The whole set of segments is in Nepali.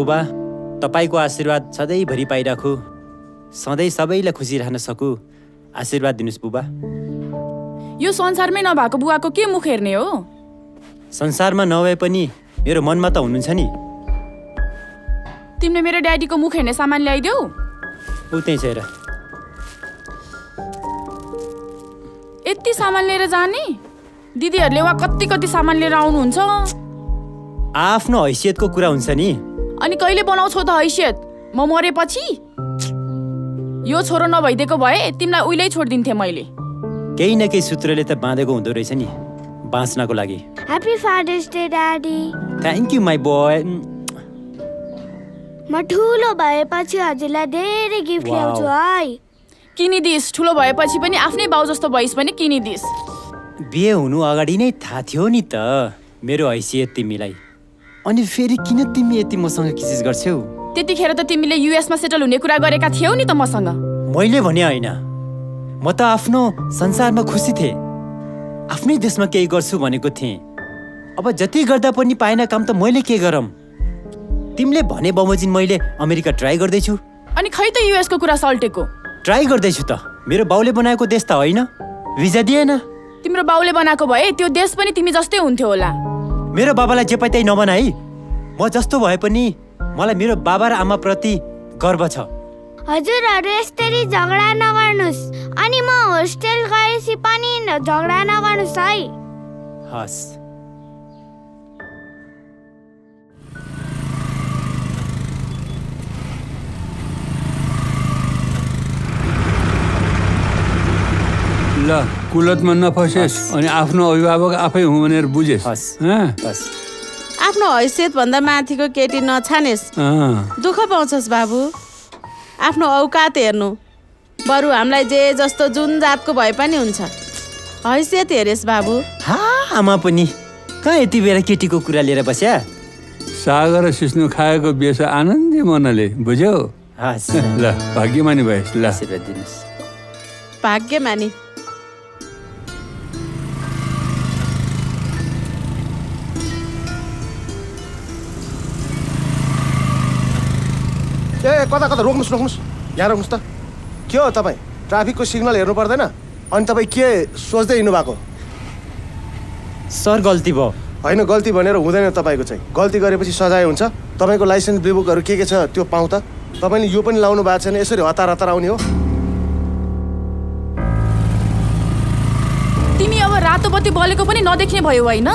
बुबा तपाईँको आशीर्वाद सधैँभरि पाइराखु। सधैँ सबैलाई खुसी राख्न सकु। आशीर्वाद दिनुहोस् बुबा। यो संसारमै नभएको बुवाको के मुख हेर्ने हो? संसारमा नभए पनि मेरो मनमा त हुनुहुन्छ नि। तिमीले मेरो ड्याडीको मुख हेर्ने सामान ल्याइदेऊ। ऊ त्यहीँ छ हेर। यति सामान लिएर जाने? दिदीहरूले वा कति कति सामान लिएर आउनुहुन्छ? आफ्नो हैसियतको कुरा हुन्छ नि। अनि कहिले बनाउँछौ त हैसियत? म मरेपछि? यो छोरो नभइदिएको भए तिमीलाई उहिल्यै छोडिदिन्थेँ मैले। केही न केही सूत्रले त बाँधेको हुँदो रहेछ नि बाँच्नको लागि। Happy father's day daddy thank you my boy म ठुलो भएपछि हजुरलाई धेरै गिफ्ट. ल्याउँछु है। किनिदिस् ठुलो भएपछि पनि आफ्नै बाउ जस्तो भइस् भने किनिदिस्। बिहे हुनु अगाडि नै थाहा थियो नि त मेरो हैसियत तिमीलाई। अनि फेरि किन तिमी यति मसँग किसिस गर्छौ? त्यतिखेर त तिमीले युएसमा सेटल हुने कुरा गरेका थियौ नि त मसँग। मैले भने होइन। म त आफ्नो संसारमा खुसी थिएँ। आफ्नै देशमा केही गर्छु भनेको थिएँ। अब जति गर्दा पनि पाएन काम त मैले के गरौँ? तिमीले भने बमोजिन मैले अमेरिका ट्राई गर्दैछु। अनि खै त युएसको कुरा सल्टेको? ट्राई गर्दैछु त। मेरो बाउले बनाएको देश त होइन। भिजा दिएन। तिम्रो बाउले बनाएको भए त्यो देश पनि तिमी जस्तै हुन्थ्यो होला। मेरो बाबालाई जे पाइ त्यही नबना है। म जस्तो भए पनि मलाई मेरो बाबा र आमाप्रति गर्व छ। हजुरहरू यसरी झगडा नगर्नुहोस्। अनि म होस्टेल गएपछि पनि न- झगडा नगर्नुहोस् है। हस्। ल। कुलतमा नफसेस् अनि आफ्नो अभिभावक आफै हुँ भनेर बुझेस्। आफ्नो हैसियतभन्दा माथिको केटी नछानेस्। दुःख पाउँछस् बाबु। आफ्नो औकात हेर्नु। बरु हामीलाई जे जस्तो जुन जातको भए पनि हुन्छ। हैसियत हेरेस् बाबु। हा आमा पनि। कहाँ यति बेला केटीको कुरा लिएर बस्या? सागर सिस्नु खाएको बेस आनन्दी मनले बुझ्यौ? ल भाग्यमानी भएस् ल। भाग्यमानी। कता कता रोक्नुहोस् रोक्नुहोस् यहाँ रोक्नुहोस् त। के हो तपाईँ? ट्राफिकको सिग्नल हेर्नु पर्दैन? अनि तपाईँ के सोच्दै हिँड्नु भएको सर गल्ती भयो। होइन गल्ती भनेर हुँदैन तपाईँको चाहिँ। गल्ती गरेपछि सजाय हुन्छ। तपाईँको लाइसेन्स बुकहरू के के छ त्यो पाउँ त। तपाईँले यो पनि लाउनु भएको छैन यसरी हतार हतार आउने हो। तिमी अब रातो बत्ती बलेको पनि नदेख्ने भयो होइन?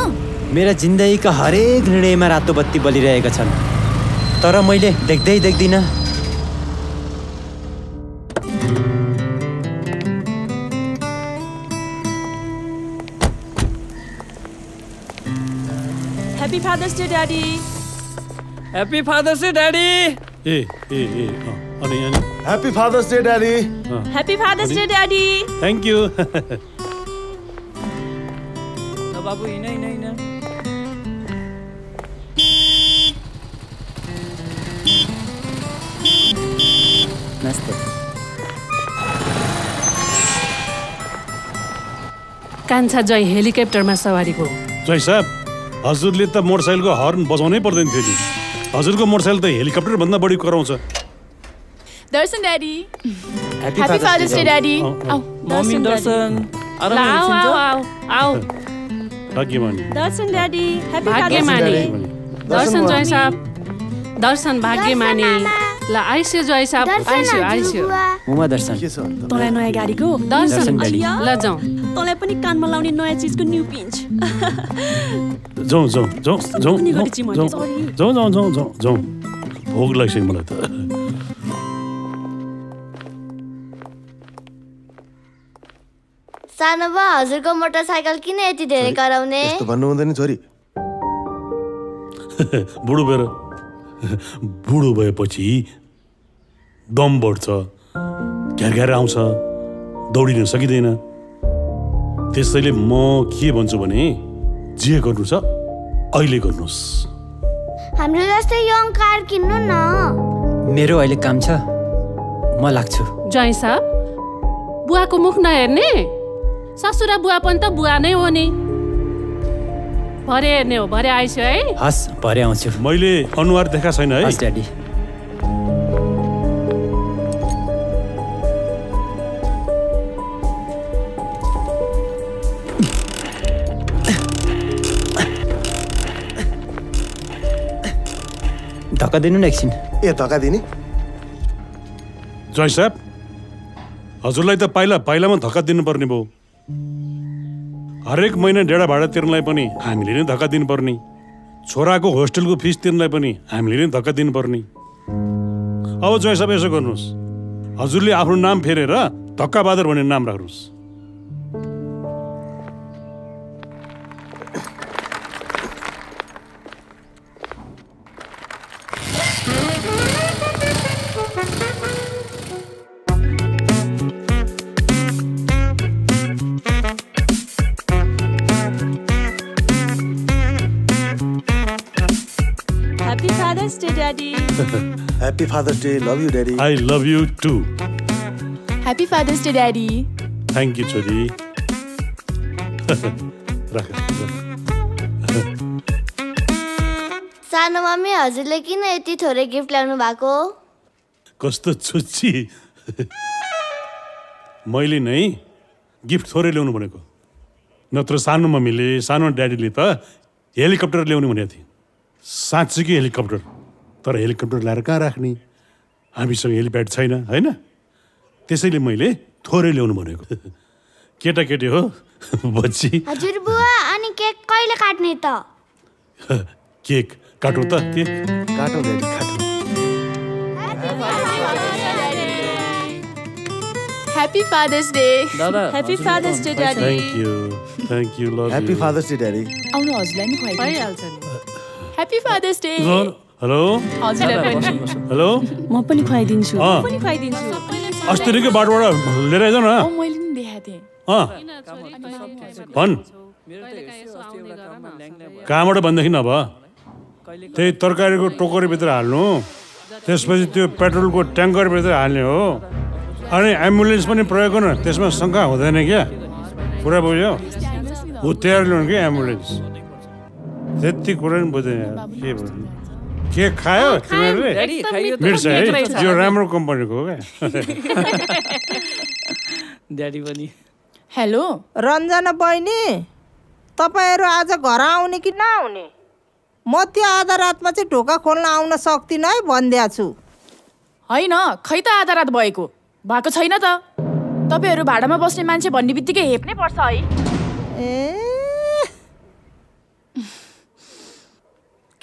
मेरा जिन्दगीका हरेक निर्णयमा रातो बत्ती बलिरहेका छन्। तर मैले देख्दै देख्दिनँ। Happy father's day daddy happy father's day daddy ए ए ए अँ, अनि अनि happy father's day daddy happy father's day daddy thank you ल बाबु हिँड हिँड हिँड नमस्ते। कान्छा जय हेलिकप्टरमा सवारीको जय साहब हजुरले त मोटरसाइकलको हर्न बजाउनै पर्दैन थियो नि। हजुरको मोटरसाइकल त हेलिकप्टरभन्दा बढी कराउँछ। Darshan daddy. Happy father's day daddy. Mummy Darshan? आऊ आऊ भाग्यमानी। Darshan daddy happy भाग्यमानी। भाग्यमानी। दर्शन जय साहब। दर्शन भाग्यमानी। ल आइस्यो जय साहब आइस्यो आइस्यो। मुमा दर्शन। के छ? तँलाई नयाँ गाडीको? दर्शन। ल जाउँ। तँलाई पनि कानमा लाउने नयाँ चिजको न्यू पिन्च जाउँ जाउँ जाउँ जाउँ। जाउँ। जाउँ जाउँ जाउँ जाउँ जाउँ। भोक लाग्छ मलाई त। सानो बा हजुरको मोटरसाइकल किन यति धेरै कराउने? यस्तो भन्नु हुँदैन छोरी। बुढो भएर। बुढो भएपछि दम बढ्छ घ्यार घ्यार आउँछ दौडिन सकिँदैन। त्यसैले म के भन्छु भने जे गर्नु छ अहिले गर्नुहोस्। हाम्रो जस्तै यङ कार किन्नु न। मेरो अहिले काम छ। म लाग्छु। जय साहब। बुवाको मुख नहेर्ने? ससुरा बुवा पनि त बुवा नै हो नि। भरे हेर्ने हो भरे आइसु है। हस् भरे आउँछु। मैले अनुहार देखा छैन है। हस् ड्याडी। धक्का दिनु न एकछिन। ए धक्का दिने? जय साहब। हजुरलाई त पाइला पाइलामा धक्का दिनुपर्ने भयो। हरेक महिना डेढा भाडा तिर्नलाई पनि हामीले नै धक्का दिनुपर्ने। छोराको होस्टेलको फिस तिर्नलाई पनि हामीले नै धक्का दिनुपर्ने। अब साहब यसो गर्नुहोस्। हजुरले आफ्नो नाम फेरेर धक्का बहादुर भन्ने नाम राख्नुहोस्। Father's day love you daddy I love you too happy father's day daddy thank you छोरी राख सानो मम्मी हजुरले किन यति थोरै गिफ्ट ल्याउनु भएको? कस्तो छुच्ची मैले नै गिफ्ट थोरै ल्याउनु भनेको। नत्र सानो मम्मीले सानो ड्याडीले त हेलिकप्टर ल्याउनु भनेको थिए। साँच्चीकै हेलिकप्टर। तर हेलिकप्टर ल्याएर कहाँ राख्ने? हामीसँग हेलिप्याड छैन होइन? त्यसैले मैले थोरै ल्याउनु भनेको। केटाकेटी हो बच्ची। हजुर बुवा अनि केक कहिले काट्ने त? केक काटौँ त केक काटौँ ह्याप्पी फादर्स डे दादा Happy Father's Day, Daddy. Thank you thank you love happy father's day daddy आउनु हजुरलाई नि खुवाइदिन्छु। भइहाल्छ नि। Happy father's day hello? Hello. म पनि खुवाइदिन्छु। अस्ति नै बाटोबाट लिएर आइज न। अँ मैले नि देखाएको थिएँ। अँ। भन्। कहाँबाट भनेदेखि नभए? त्यही तरकारीको टोकरीभित्र हाल्नु। त्यसपछि त्यो पेट्रोलको ट्याङ्करभित्र हाल्ने हो। अनि एम्बुलेन्स पनि प्रयोग गर्नु त्यसमा शङ्का हुँदैन क्या। कुरा बुझ्यो? ऊ तयार ल्याउनु कि एम्बुलेन्स? त्यति कुरा नि बुझ्दैन। के भन्नु? के खायो तिमीहरूले यो राम्रो कम्पनीको हो क्या ड्याडी पनि हेलो रञ्जना बहिनी तपाईँहरू आज घर आउने कि नआउने म त्यो आधा रातमा चाहिँ ढोका खोल्न आउन सक्दिनँ है भनिदिएको छु होइन खै त आधा रात भएको भएको छैन त तपाईँहरू भाडामा बस्ने मान्छे भन्ने बित्तिकै हेप्नै पर्छ है ए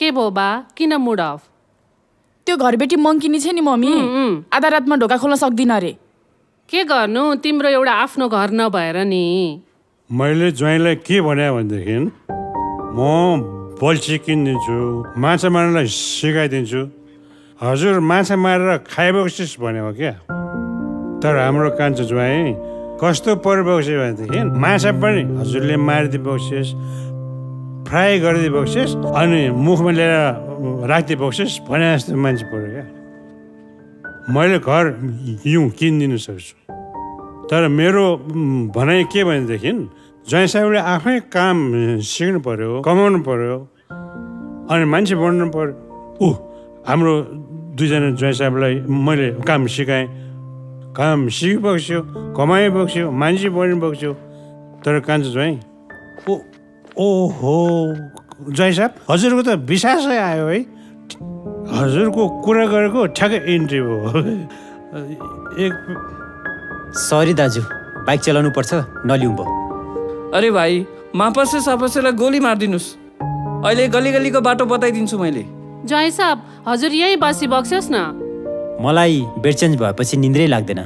के भयो बा? किन मुड अफ? त्यो घरबेटी मङ्किनी छ नि मम्मी। आधा रातमा ढोका खोल्न सक्दिनँ अरे। के गर्नु? तिम्रो एउटा आफ्नो घर नभएर नि। मैले ज्वाइँलाई के भने भनेदेखि म बल्छी किनिदिन्छु माछा मार्नलाई सिकाइदिन्छु। हजुर माछा मारेर खाइबक्सिस् भनेको क्या? तर हाम्रो कान्छो ज्वाइँ कस्तो परिबक्स्यो भनेदेखि माछा पनि हजुरले बक्सिस् फ्राई गरिदिए बक्सिस् अनि मुखमा लिएर राखिदिए बक्सिस् भने जस्तो मान्छे पऱ्यो क्या मैले घर हिउँ किनिदिनु सक्छु तर मेरो भनाइ के भनेदेखि ज्वाइँ साहेबले आफै काम सिक्नु पर्यो कमाउनु पर्यो अनि मान्छे बन्नु पर्यो ऊ हाम्रो दुईजना ज्वाइँ साहेबलाई मैले काम सिकाएँ काम सिकिबक्स्यो कमाइबक्स्यो मान्छे बनिबक्स्यो तर कान्छ ज्वाइँ ओहो। ज्वाइँ साहब हजुरको त विश्वासै आयो है। हजुरको कुरा गरेको ठ्याक्कै इन्ट्री भयो। एक सरी दाजु बाइक चलाउनु पर्छ नलिउँ भयो अरे भाइ मापसे सापसेलाई गोली मारिदिनुहोस्। अहिले गली गलीको बाटो बताइदिन्छु मैले। जय साहब हजुर यहीँ बसी बक्सियोस् न। मलाई बेड चेन्ज भएपछि निन्द्रै लाग्दैन।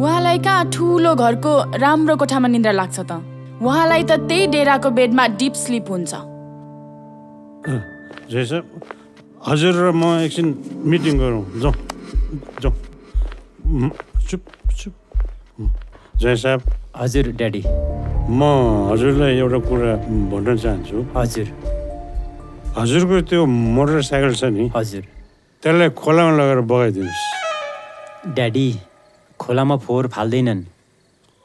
उहाँलाई कहाँ ठुलो घरको राम्रो कोठामा निन्द्रा लाग्छ त? उहाँलाई त त्यही डेराको बेडमा डिप स्लिप हुन्छ। हजुर र म एकछिन मिटिङ गरौँ। जाउँ जाउँ। चुप चुप। जय साहब। हजुर ड्याडी। म हजुरलाई एउटा कुरा भन्न चाहन्छु। हजुर। हजुरको त्यो मोटरसाइकल छ नि। हजुर। त्यसलाई खोलामा लगेर बगाइदिनुहोस्। ड्याडी खोलामा फोहोर फाल्दैनन्।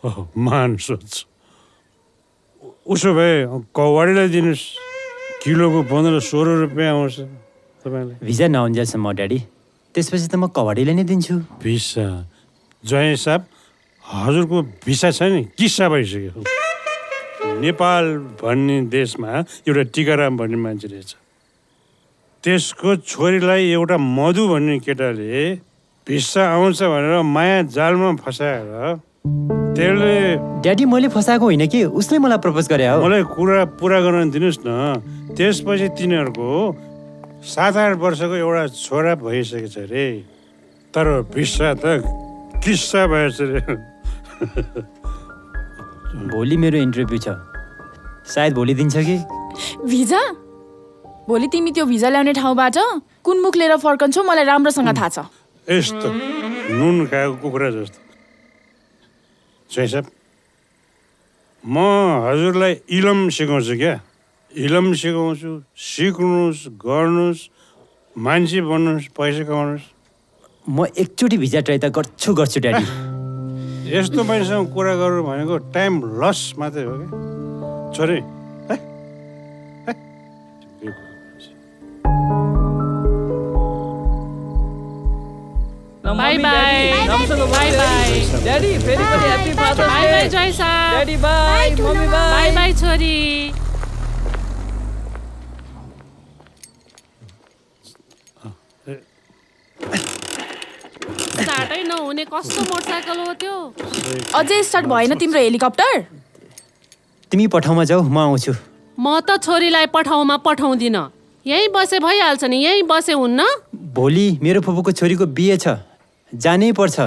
ओहो महान सोच। उसो भए कौवाडीलाई दिनुहोस्। किलोको पन्ध्र सोह्र रुपियाँ आउँछ तपाईँलाई। भिजा नआउन्जेलसम्म ड्याडी। त्यसपछि त म कबाडीले नै दिन्छु। भिसा? जय साहब हजुरको भिसा छ नि? किस्सा भइसक्यो। नेपाल भन्ने देशमा एउटा टिकाराम भन्ने मान्छे रहेछ। त्यसको छोरीलाई एउटा मधु भन्ने केटाले भिसा आउँछ भनेर माया जालमा फसाएर त्यसले ड्याडी मैले फसाएको होइन कि? उसले मलाई प्रपोज गरे हो। मलाई कुरा पुरा गर्न दिनुहोस् न। त्यसपछि तिनीहरूको सात आठ वर्षको एउटा छोरा भइसकेछ अरे। तर भिसा त किस्सा भएछ अरे। भोलि मेरो इन्टरभ्यू छ। सायद भोलि दिन्छ कि? भिजा? भोलि तिमी त्यो भिजा ल्याउने ठाउँबाट कुन मुख लिएर फर्कन्छौ? मलाई राम्रोसँग थाहा छ। यस्तो नुन खाएको कुखुरा जस्तो। जय साहब म हजुरलाई इलम सिकाउँछु क्या इलम सिकाउँछु सिक्नुहोस् गर्नुहोस् मान्छे बन्नुहोस् पैसा कमाउनुहोस् म एकचोटि भिजा ट्राई त गर्छु गर्छु ड्याडी यस्तो मान्छेसँग कुरा गर्नु भनेको टाइम लस मात्रै हो क्या छोरी bye bye bye bye daddy फेरि पनि happy father's bye bye Jay Sahab daddy bye mummy bye bye bye छोरी स्टार्टै नहुने कस्तो मोटरसाइकल हो त्यो? अझै स्टार्ट भएन तिम्रो हेलिकप्टर? तिमी पठाउमा जाऊ म आउँछु। म त छोरीलाई पठाउमा पठाउँदिनँ। यहीँ बसे भइहाल्छ नि यहीँ बसे हुन्न। भोलि मेरो फुपूको छोरीको बिहे छ। जानै पर्छ।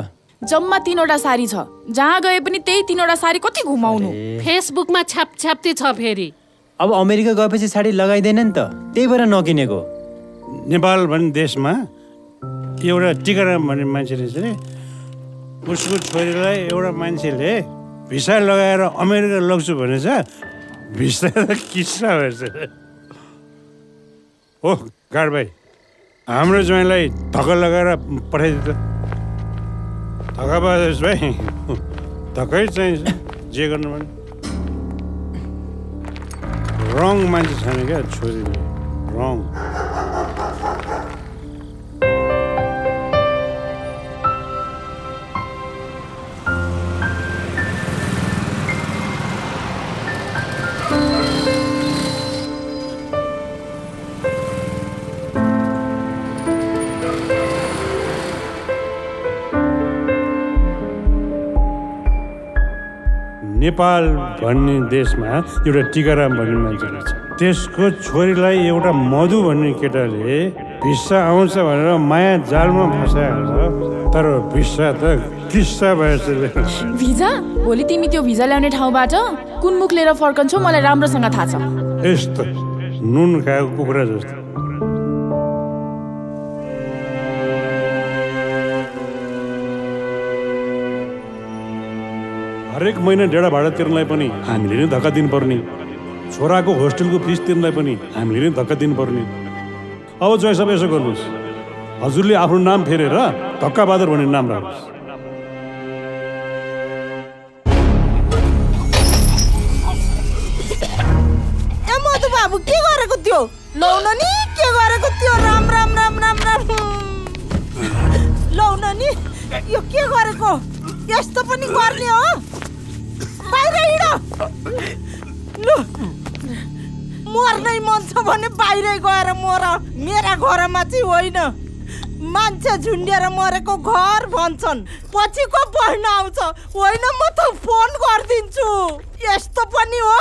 जम्मा तिनवटा साडी छ। जहाँ गए पनि त्यही तिनवटा साडी कति घुमाउनु? फेसबुकमा छ्याप छ्याप्ती छ फेरि। अब अमेरिका गएपछि साडी लगाइँदैन नि त। त्यही भएर नकिनेको। नेपाल भन्ने देशमा एउटा टिकाराम भन्ने मान्छे रहेछ नि उसको छोरीलाई एउटा मान्छेले भिसा लगाएर अमेरिका लग्छु भनेछ। भिसा किस्सा भएछ। हो गाड भाइ। हाम्रो ज्वाइँलाई धक्का लगाएर पठाइदियो त धक्का बाजेश भाइ धक्कै चाहिन्छ जे गर्नु भने रङ मान्छे छैन क्या छोरीले रङ नेपाल भन्ने देशमा एउटा टिकाराम भन्ने मान्छे रहेछ। त्यसको छोरीलाई एउटा मधु भन्ने केटाले भिसा आउँछ भनेर माया जालमा फसाएर तर भिसा त किस्सा भएछ। भिजा भोलि तिमी त्यो भिजा ल्याउने ठाउँबाट कुन मुख लिएर फर्कन्छौ? मलाई राम्रोसँग थाहा छ। यस्तो नुन खाएको कुखुरा जस्तो। हरेक महिना डेढा भाडा तिर्नलाई पनि हामीले नै धक्का दिनुपर्ने। छोराको होस्टेलको फिस तिर्नलाई पनि हामीले नै धक्का दिनुपर्ने। अब चाहिँ सब यसो गर्नुहोस्। हजुरले आफ्नो नाम फेरेर धक्का बहादुर भन्ने नाम राख्नुहोस्। यो के गरेको? यस्तो पनि गर्ने हो? मर्नै मन छ भने बाहिरै गएर मर। मेरा घरमा चाहिँ होइन। मान्छे झुन्डिएर मरेको घर भन्छन्। पछि को पढ्न आउँछ। होइन म त फोन गरिदिन्छु। यस्तो पनि हो।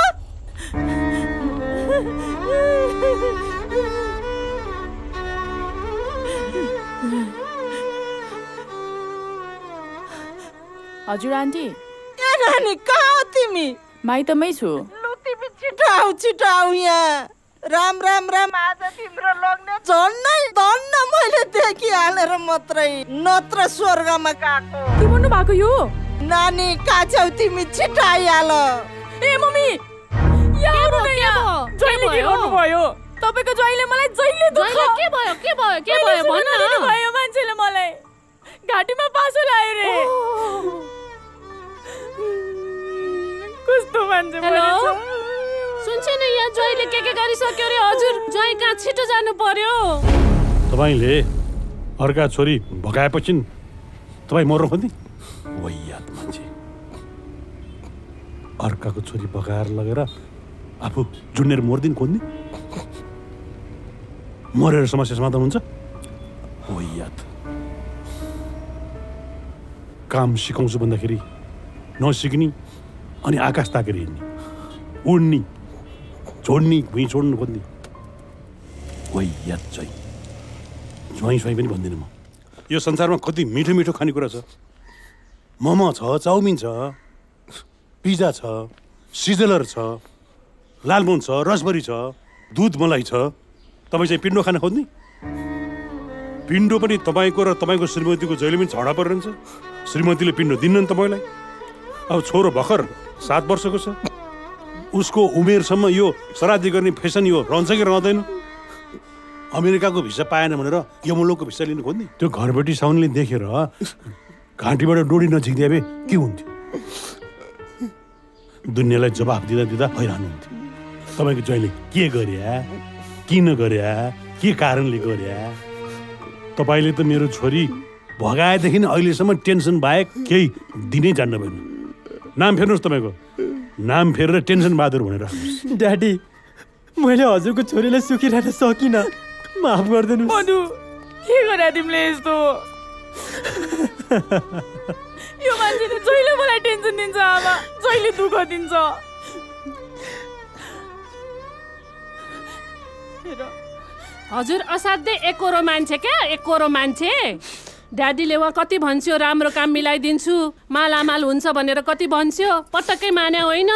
हजुर आन्टी। ए नानी कहाँ तिमी माइतमै छु। लु तिमी छिटो। आऊ छिटो आऊ यहाँ। राम राम राम। आज तिम्रो लग्न झन्नै धन्न मैले देखिहालेर मात्रै नत्र स्वर्गमा गएको। के भन्नु भएको यो? नानी कहाँ छौ तिमी छिटो आइहाल ए मम्मी! न जहिले के गर्नुभयो? तपाईँको ज्वाइँले मलाई जहिले दुःख। के भयो के भयो के भयो भन न। भयो मान्छेले मलाई। घाँटीमा पासो लायो रे। कस्तो मान्छे हेलो? मरेछ। सुन छैन यहाँ ज्वाइँले के के गरिसक्यो रे हजुर ज्वाइँ कहाँ छिटो जानु पर्यो। तपाईँले अर्का छोरी भगाएपछि तपाईँ मर्नु खोज्ने? वैयात मान्छे। अर्काको छोरी भगाएर लगेर आफू जुन्नेर मर्दिन खोज्ने? मरेर समस्या समाधान हुन्छ? वैयात काम सिकाउँछु भन्दाखेरि नसिक्ने अनि आकाश ताकेर हिँड्ने। उड्ने। छोड्ने भुइँ छोड्नु खोज्ने। ज्वाइँ स्वाइँ पनि भन्दिनँ म। यो संसारमा कति मिठो मिठो खानेकुरा छ। मोमो छ चाउमिन छ पिज्जा छ सिजलर छ लालमोहन छ रसबरी छ दुध मलाई छ। तपाईँ चाहिँ पिण्डो खान खोज्ने? पिण्डो पनि तपाईँको र तपाईँको श्रीमतीको जहिले पनि झगडा परिरहन्छ श्रीमतीले पिण्डो दिन्न तपाईँलाई। अब छोरो भर्खर सात वर्षको छ। उसको उमेरसम्म यो श्राद्ध गर्ने फेसन यो रहन्छ कि रहँदैन? अमेरिकाको भिसा पाएन भनेर यो मुलुकको भिसा लिनु खोज्ने? त्यो घरबेटी साउनले देखेर घाँटीबाट डोरी नझिक्दिए भए के हुन्थ्यो? दुनियाँलाई जवाफ दिँदा दिँदा हैरान हुन्थ्यो। तपाईँको जहिले के गर्या किन गर्या के कारणले गर्या तपाईँले त मेरो छोरी भगाएदेखि अहिलेसम्म टेन्सन बाहेक केही दिनै जान्न भएन। नाम फेर्नुहोस् तपाईँको। नाम फेरेर टेन्सन बहादुर भनेर। ड्याडी मैले हजुरको छोरीलाई सुखी राख्न सकिनँ। माफ गरिदिनु के गरे तिमीले यस्तो? यो मान्छेले जहिले मलाई टेन्सन दिन्छ आमा जहिले दुःख दिन्छ। हेर। हजुर असाध्यै एकोरो मान्छे क्या एकोरो मान्छे। ड्याडीले उहाँ कति भन्थ्यो राम्रो काम मिलाइदिन्छु मालामाल हुन्छ भनेर कति भन्थ्यो पटक्कै माने होइन।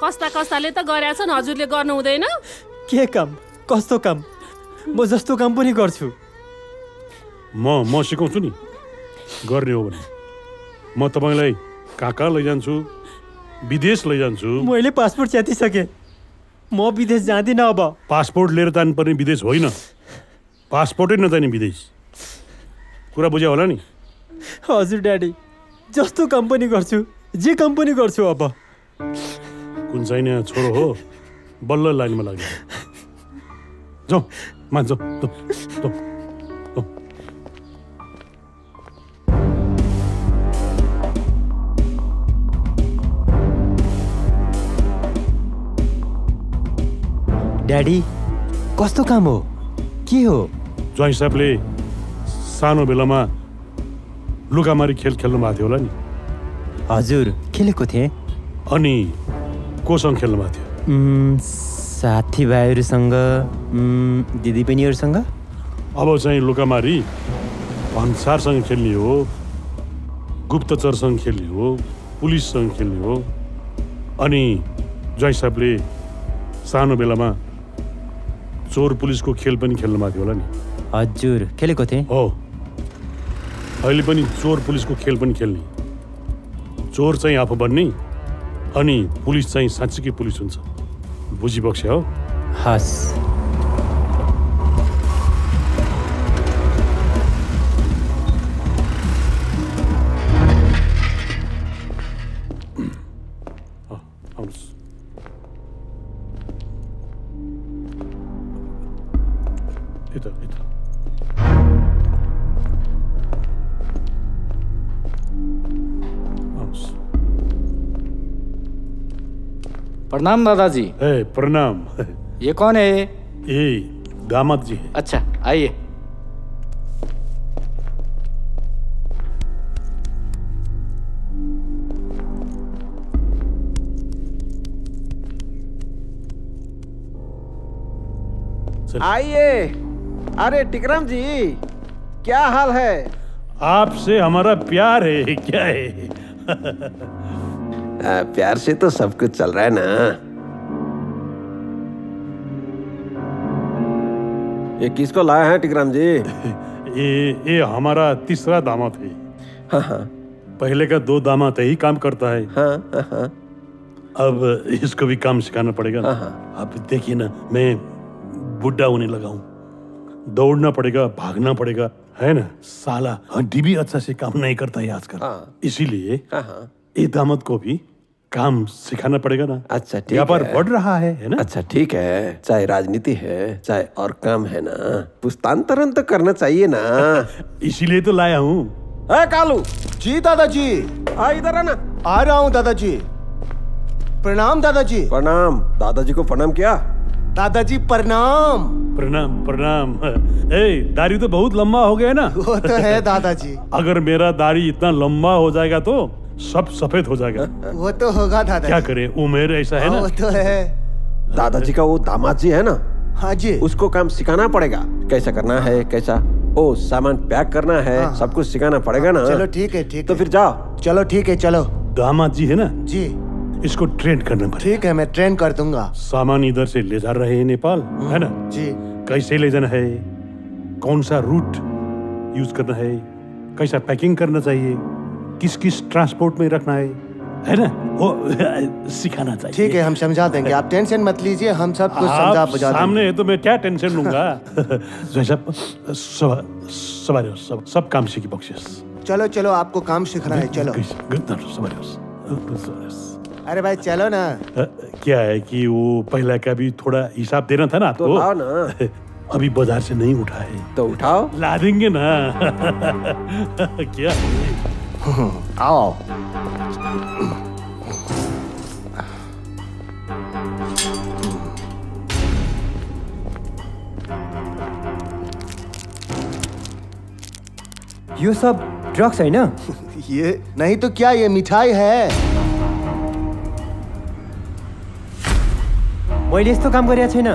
कस्ता कस्ताले त गरेका छन् हजुरले गर्नु हुँदैन। के काम? कस्तो काम? म जस्तो काम पनि गर्छु। म म सिकाउँछु नि। गर्ने हो भने। म तपाईँलाई कहाँ कहाँ लैजान्छु? विदेश लैजान्छु। मैले पासपोर्ट च्यातिसकेँ। म विदेश जाँदिनँ अब। पासपोर्ट लिएर जानुपर्ने विदेश होइन। पासपोर्टै नजाने विदेश। कुरा बुझ्यो होला नि? हजुर ड्याडी जस्तो काम पनि गर्छु जे काम पनि गर्छु अब। कुन चाहिने छोरो हो। बल्ल लाइनमा लाग्यो। जाउँ मान्छौ ड्याडी कस्तो काम हो? के हो? ज्वाइँ साहबले सानो बेलामा लुगामारी खेल खेल्नु भएको थियो होला नि। हजुर खेलेको थिएँ। अनि कोसँग खेल्नु भएको थियो? साथीभाइहरूसँग दिदीबहिनीहरूसँग। अब चाहिँ लुकामारी भन्सारसँग खेल्ने हो गुप्तचरसँग खेल्ने हो पुलिससँग खेल्ने हो। अनि ज्वाइँ साहबले सानो बेलामा चोर पुलिसको खेल पनि खेल्नु भएको थियो होला नि। हजुर खेलेको थिएँ। हो। अहिले पनि चोर पुलिसको खेल पनि खेल्ने। चोर चाहिँ आफू बन्ने अनि पुलिस चाहिँ साँच्चीकै पुलिस हुन्छ। बुझिबक्स्या हो। हस्। प्रणाम दादाजी। प्रणाम। ये कौन है ए दामाद जी है। अच्छा आइए। आइए। अरे टिकराम जी क्या हाल है? आपसे हमारा प्यार है क्या है? आ, प्यार से तो सब कुछ चल रहा है ना। ये किसको लाया है टिकराम जी? ये ये हमारा तीसरा दामाद है हाँ हाँ। पहले का दो दामाद यही काम करता है। हाँ हाँ अब इसको भी काम सिखाना पड़ेगा अब देखिए ना मैं बुढ़ा होने लगा हूँ। दौड़ना पड़ेगा भागना पड़ेगा है ना? साला हड्डी भी अच्छा से काम नहीं करता है आजकल। इसीलिए हाँ हाँ। दामाद को भी काम सिखाना पड़ेगा ना। अच्छा ठीक व्यापार बढ़ रहा है है ना? अच्छा ठीक है। चाहे राजनीति है चाहे और काम है ना पुस्तांतरण तो करना चाहिए ना। इसीलिए तो लाया हूँ। कालू। जी दादाजी। आ इधर आना। आ रहा हूँ दादाजी। प्रणाम दादाजी। प्रणाम। दादाजी को प्रणाम किया। दादाजी प्रणाम। प्रणाम प्रणाम। ए दाढ़ी तो बहुत लंबा हो गया ना? वो तो है दादाजी। अगर मेरा दाढ़ी इतना लंबा हो जाएगा तो सब सफ़ेद हो जाएगा। वो तो होगा दादाजी। क्या करें उम्र ऐसा है हाँ, ना वो तो है। दादाजी का वो दामाद जी है ना? हाँ जी। उसको काम सिखाना पड़ेगा। कैसा करना है कैसा? ओ सामान पैक करना है हाँ। सब कुछ सिखाना पड़ेगा ना? चलो ठीक है ठीक तो फिर जाओ। चलो ठीक है चलो। दामाद जी है ना? जी। इसको ट्रेन करना पड़ेगा ठीक है मैं ट्रेन कर दूँगा सामान इधर से ले जा रहे हैं नेपाल है ना जी कैसे ले जाना है कौन सा रूट यूज़ करना है कैसा पैकिंग करना चाहिए किस किस ट्रांसपोर्ट में रखना है है ना वो सिखाना चाहिए ठीक है हम समझा देंगे आप टेंशन मत लीजिए हम सब कुछ समझा बुझा सामने है तो मैं क्या टेंशन लूँगा जैसा सब सवारे सब सब काम सीखी बख्शिस चलो चलो आपको काम सीखना है चलो सवारे अरे भाई चलो ना। आ, क्या है कि वो पहला का भी थोड़ा हिसाब देना था ना तो लाओ ना। अभी बाज़ार से नहीं उठा है। तो उठाओ। ला देंगे ना। क्या आओ। यो सब ड्रग्स है ना? ये नहीं तो क्या ये मिठाई है? मैले यस्तो काम गरेको छैन।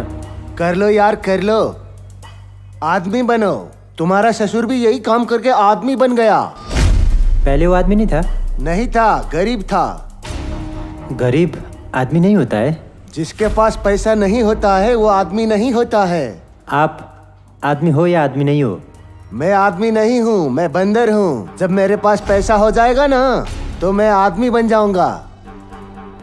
कर लो यार कर लो आदमी बनो। तुम्हारा ससुर भी यही काम करके आदमी बन गया। पहले वो आदमी नहीं था? नहीं था गरीब था। गरीब आदमी नहीं होता है? जिसके पास पैसा नहीं होता है वो आदमी नहीं होता है। आप आदमी हो या आदमी नहीं हो? मैं आदमी नहीं हूँ मैं बंदर हूँ। जब मेरे पास पैसा हो जाएगा ना तो मैं आदमी बन जाऊँगा।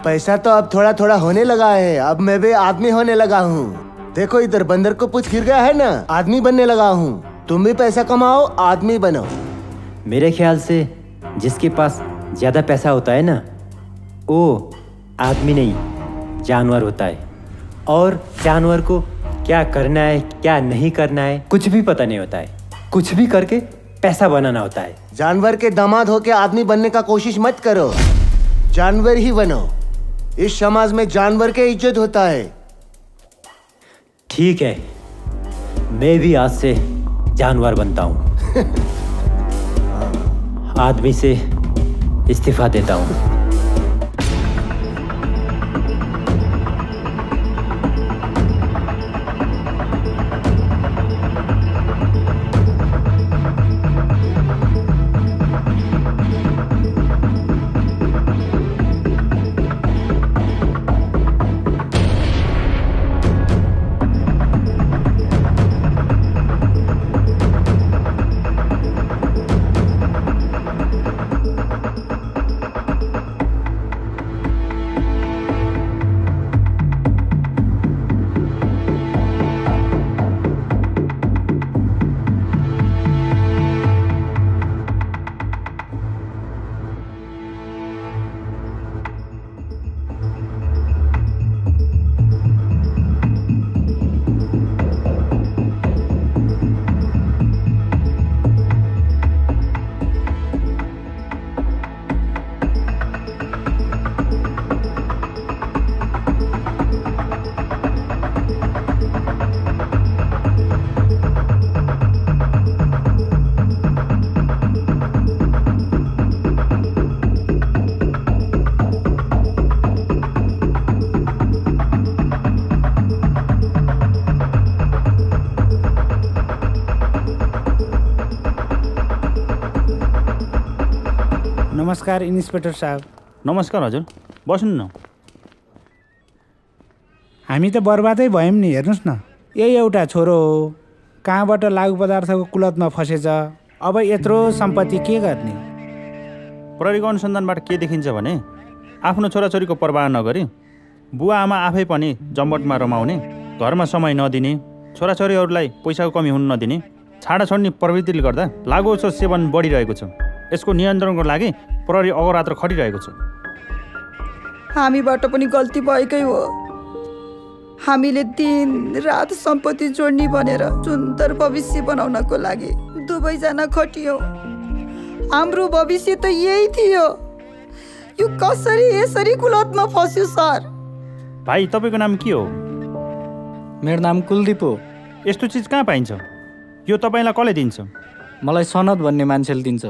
पैसा तो अब थोड़ा थोड़ा होने लगा है। अब मैं भी आदमी होने लगा हूँ। देखो इधर बंदर को कुछ गिर गया है ना? आदमी बनने लगा हूँ। तुम भी पैसा कमाओ आदमी बनो। मेरे ख्याल से जिसके पास ज़्यादा पैसा होता है ना वो आदमी नहीं जानवर होता है। और जानवर को क्या करना है क्या नहीं करना है कुछ भी पता नहीं होता है। कुछ भी करके पैसा बनाना होता है। जानवर के दामाद होके आदमी बनने का कोशिश मत करो। जानवर ही बनो। इस समाज में जानवर के इज़्ज़त होता है। ठीक है। मैं भी आज से जानवर बनता हूँ। आदमी से इस्तीफा देता हूँ। नमस्कार इन्सपेक्टर साहब। नमस्कार हजुर। बस्नु न। हामी त बर्बादै भयौँ नि हेर्नुहोस् न। यही एउटा छोरो हो। कहाँबाट लागु पदार्थको कुलतमा फसेछ? अब यत्रो सम्पत्ति के गर्ने? प्रहरीको अनुसन्धानबाट के देखिन्छ भने आफ्नो छोराछोरीको पर्वाह नगरी बुवा आमा आफै पनि जम्बटमा रमाउने घरमा समय नदिने छोराछोरीहरूलाई पैसाको कमी हुन नदिने छाडा छोड्ने प्रवृत्तिले गर्दा लागु औषध सेवन बढिरहेको छ। यसको नियन्त्रणको लागि प्रहरी अहोरात्र खटिरहेको छ। हामीबाट पनि गल्ती भएकै हो। हामीले दिन रात सम्पत्ति जोड्ने भनेर सुन्दर भविष्य बनाउनको लागि दुवैजना खटियौँ हाम्रो भविष्य त यही थियो। यो कसरी यसरी कुलतमा फस्यो सर? भाइ तपाईँको नाम के हो? मेरो नाम कुलदीप हो। यस्तो चिज कहाँ पाइन्छ? यो तपाईँलाई कसले दिन्छ? मलाई सनद भन्ने मान्छेले दिन्छ।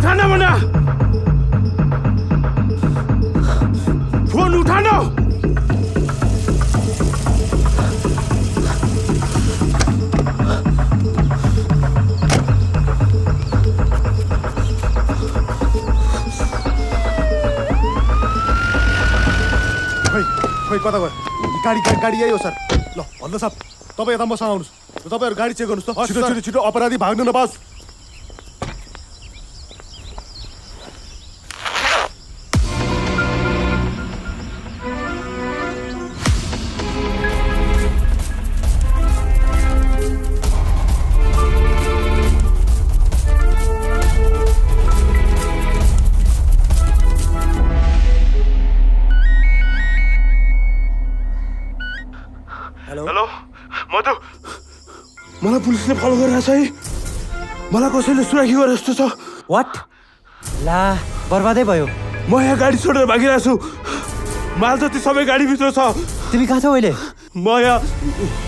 उठाना मना। फोन उठाना। खोइ कता गयो? गाडी गाडी गाडी यही हो सर। ल भन्दा साहब तपाईँ यता मसँग आउनुहोस्। तपाईँहरू गाडी चेक गर्नुहोस् त। छिटो छिटो छिटो अपराधी भाग्नु नपाओस्। पुलिसले फलो गरिरहेछ है मलाई कसैले सुराखी गरे जस्तो छ। वाट ला बर्बादै भयो। म यहाँ गाडी छोडेर भागिरहेको छु। माल जति सबै गाडीभित्र छ। तिमी कहाँ छौ अहिले? म यहाँ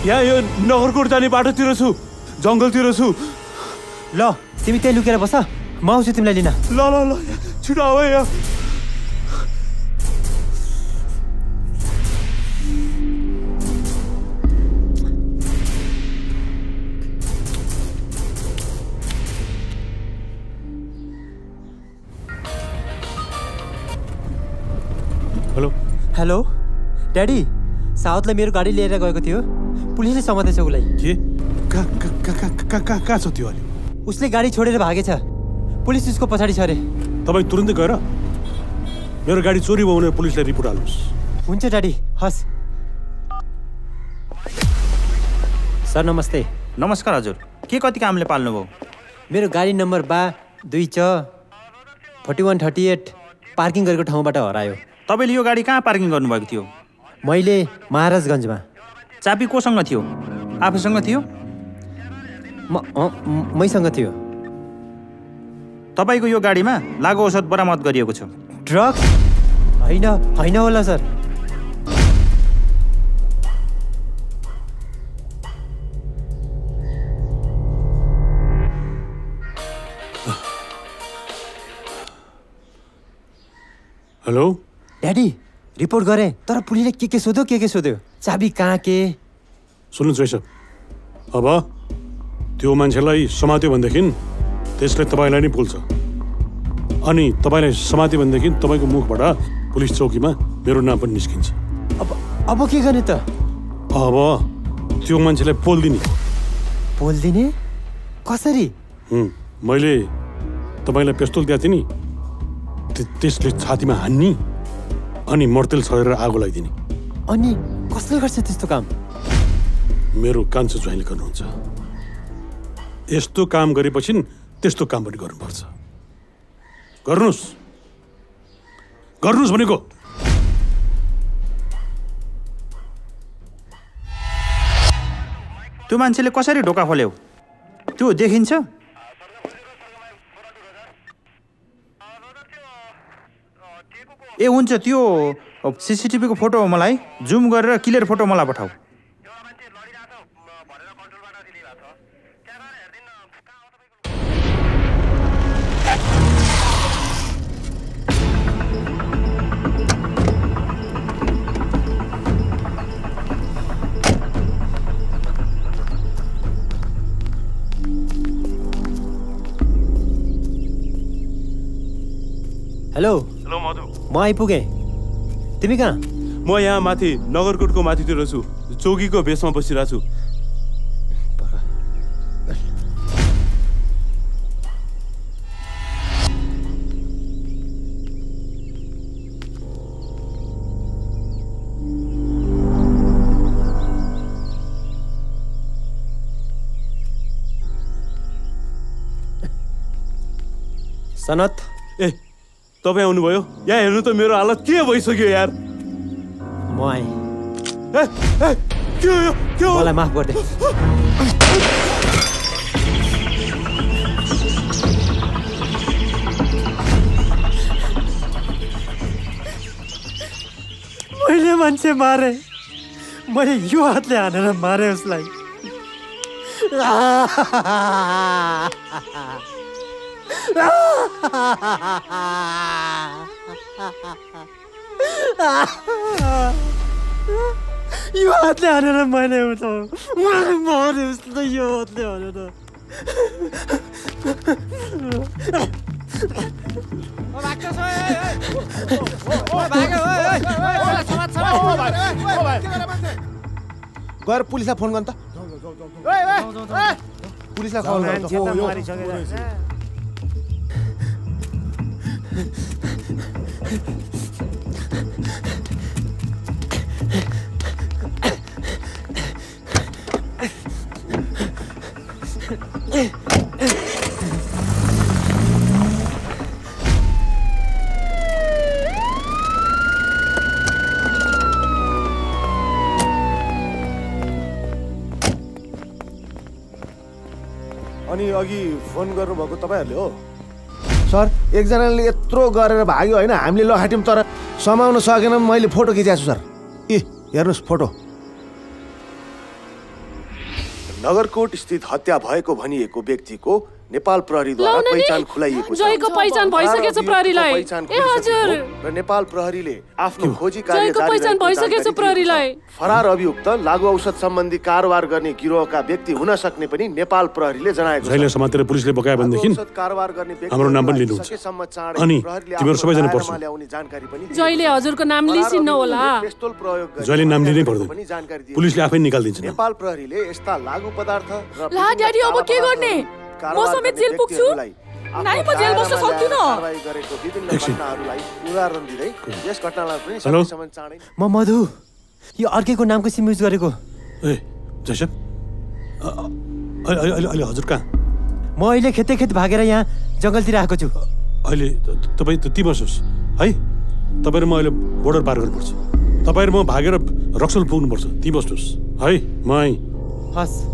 यहाँ यो नगरकोट जाने बाटोतिर छु। जङ्गलतिर छु। ल तिमी त्यही लुकेर बस म आउँछु तिमीलाई लिन। ल ल ल छिटो आऊ है यहाँ। ड्याडी साउथलाई मेरो गाडी लिएर गएको थियो। पुलिसले समातेछ उसलाई। के? कहाँ छ त्यो अहिले? उसले गाडी छोडेर भागेछ। पुलिस उसको पछाडि छ अरे। तपाईँ तुरन्तै गएर मेरो गाडी चोरी भयो भनेर पुलिसलाई रिपोर्ट हाल्नुहोस्। हुन्छ ड्याडी हस्। सर नमस्ते। नमस्कार हजुर। के कति कामले पाल्नुभयो? मेरो गाडी नम्बर बा दुई च forty one thirty eight parking गरेको ठाउँबाट हरायो। तपाईँले यो गाडी कहाँ पार्किङ गर्नुभएको थियो? मैले महाराजगञ्जमा। चाबी कोसँग थियो? आफूसँग थियो? म मैसँग थियो। तपाईँको यो गाडीमा लागु औषध बरामद गरिएको छ। ड्रग? होइन होइन होला सर। हेलो? ड्याडी रिपोर्ट गरेँ तर पुलिसले के के सोध्यो के के सोध्यो? चाबी कहाँ के? सुन्नुहोस् रहेछ अब त्यो मान्छेलाई समात्यो भनेदेखि त्यसले तपाईँलाई नै पोल्छ। अनि तपाईँलाई समात्यो भनेदेखि तपाईँको मुखबाट पुलिस चौकीमा मेरो नाम पनि निस्किन्छ। अब के गर्ने त? अब त्यो मान्छेलाई पोलिदिने पोलिदिने कसरी? मैले तपाईँलाई पेस्तोल दिएको थिएँ नि। त्यसले छातीमा हान्ने। अनि मर्तेल छरेर आगो लगाइदिने। अनि कसले गर्छ त्यस्तो काम? मेरो कान्छो ज्वाइँले गर्नुहुन्छ। यस्तो काम गरेपछि त्यस्तो काम पनि गर्नुपर्छ। गर्नुहोस्। गर्नुहोस् भनेको। त्यो मान्छेले कसरी ढोका खोल्यो? त्यो देखिन्छ? ए हुन्छ त्यो सिसिटिभीको फोटो मलाई जुम गरेर क्लियर फोटो मलाई पठाऊ। हेलो म आइपुगेँ। तिमी कहाँ म यहाँ माथि नगरकोटको माथितिर छु। चौकीको भेषमा बसिरहेको छु। सनत? ए तपाईँ आउनुभयो? यहाँ हेर्नु त मेरो हालत के भइसक्यो यार। म आएँ? मलाई माफ गरिदे। मैले मान्छे मारे। मैले यो हातले हानेर मारे उसलाई। यो हातले हानेर मैले उता मलाई मारे उसले यो हातले हानेर। गएर पुलिसलाई फोन गर्नु त। पुलिसलाई त। अनि अघि फोन गर्नुभएको तपाईँहरूले हो? सर एकजनाले यत्रो गरेर भाग्यो होइन हामीले लखाट्यौँ तर समाउन सकेनौँ मैले फोटो खिचेको छु सर। ए हेर्नुहोस् फोटो। नगरकोट स्थित हत्या भएको भनिएको व्यक्तिको नेपाल प्रहरीद्वारा। पहिचान खुलाइएको छ जयको पहिचान भइसकेछ प्रहरीलाई। ए हजुर। र नेपाल प्रहरीले आफ्नो खोजी कार्य जयको जारी पहिचान छ। प्रहरीलाई। फरार अभियुक्त लागु औषध सम्बन्धी कारोबार गर्ने गिरोहका व्यक्ति हुन सक्ने पनि नेपाल प्रहरीले जनाएको छ समातेर पुलिसले बोकायो भनेदेखि औषध कारोबार गर्ने हाम्रो नाम पनि लिनुहुन्छ सकेसम्म चाँडै अनि तिमीहरू सबैजना पर्छौ जहिले हजुरको नाम लिसिन्न होला जहिले नाम लिनै पर्दैन पनि जानकारी दिएको पुलिसले आफै निकालिदिन्छ। नेपाल प्रहरीले यस्ता लागु पदार्थ र ला ड्याडी अब के गर्ने म समेत जेल पुग्छु? म जेल बस्न सक्दिनँ। कारवाही गरेको विभिन्न घटनाहरूलाई उदाहरण दिँदै यस घटनालाई पनि हेलो? सकेसम्म चाँडै म मधु। यो अर्कैको नामको सिम युज गरेको। ए अहिले हजुर कहाँ? म अहिले खेतै खेत भागेर यहाँ जङ्गलतिर आएको छु। अहिले त- तपाईँ त ती बस्नुहोस्। है? तपाईँ र म अहिले बोर्डर पार गर्नुपर्छ। तपाईँ र म भागेर रक्सल पुग्नुपर्छ। ती बस्नुहोस्। है म आएँ। हस्।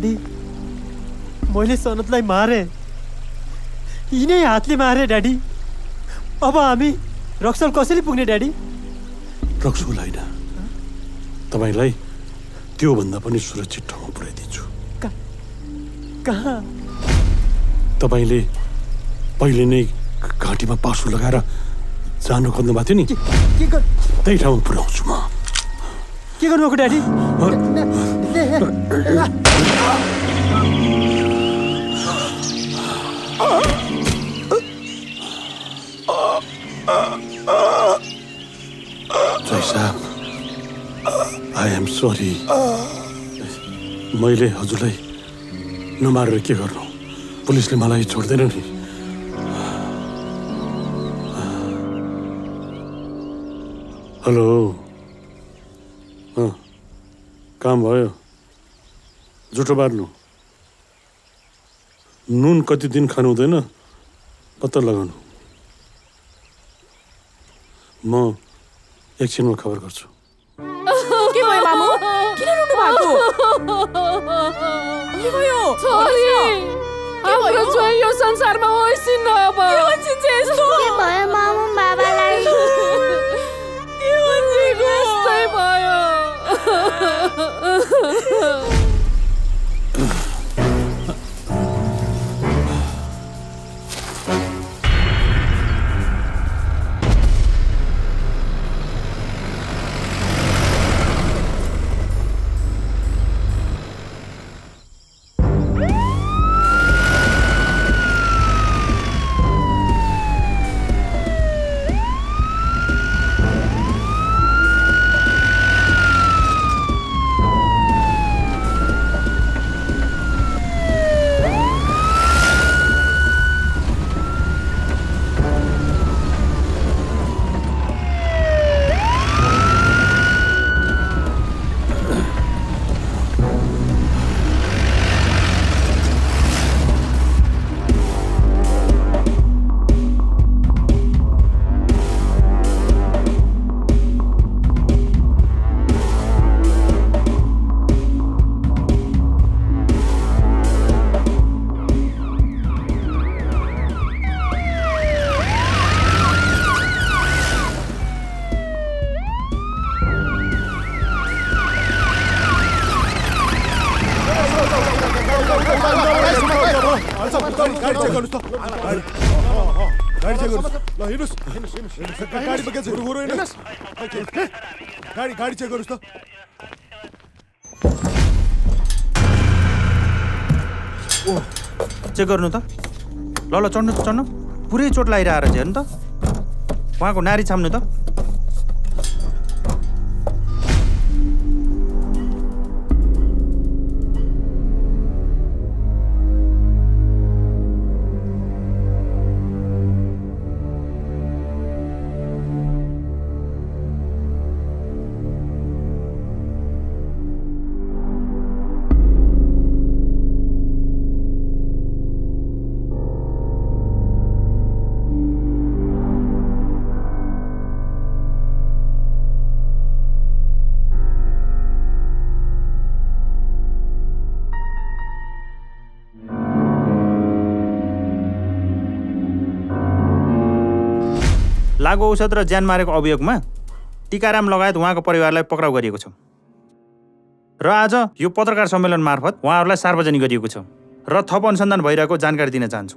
ड्याडी मैले सनतलाई मारे। यिनै हातले मारे ड्याडी। अब हामी रक्सल कसरी पुग्ने ड्याडी? रक्सुल होइन तपाईँलाई त्योभन्दा पनि सुरक्षित ठाउँमा पुऱ्याइदिन्छु। कहाँ? तपाईँले पहिले नै घाँटीमा पासु लगाएर जानु खोज्नु भएको थियो नि? त्यही ठाउँमा पुर्याउँछु म। के गर्नुभएको ड्याडी? सरी। मैले हजुरलाई नमारेर के गर्नु? पुलिसले मलाई छोड्दैन नि। हेलो। काम भयो। जुठो बार्नु नुन कति दिन खानु हुँदैन? पत्ता लगाउनु। म एकछिनमा खबर गर्छु। के भयो छोरी हाम्रो यो संसारमा अब के भयो गर्नु त? ल ल चढ्नु त चढ्नु। पुरै चोट लगाइरहेको रहेछ हेर्नु त। उहाँको नारी छाम्नु त। लागु औषध र ज्यान मारेको अभियोगमा टिकाराम लगायत उहाँको परिवारलाई पक्राउ गरिएको छ। र आज यो पत्रकार सम्मेलन मार्फत उहाँहरूलाई सार्वजनिक गरिएको छ। र थप अनुसन्धान भइरहेको जानकारी दिन चाहन्छु।